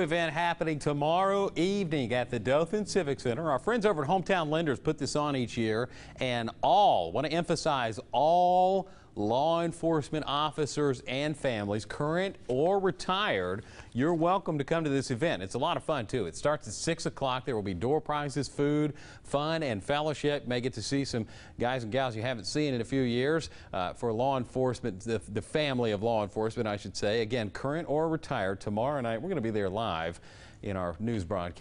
event happening tomorrow evening at the Dothan Civic Center. Our friends over at Hometown Lenders put this on each year, and all, want to emphasize, all law enforcement officers and families, current or retired, you're welcome to come to this event. It's a lot of fun, too. It starts at 6 o'clock. There will be door prizes, food, fun, and fellowship. May get to see some guys and gals you haven't seen in a few years uh, for law enforcement, the, the family of law enforcement, I should say. Again, current or retired, tomorrow night. We're going to be there live in our news broadcast.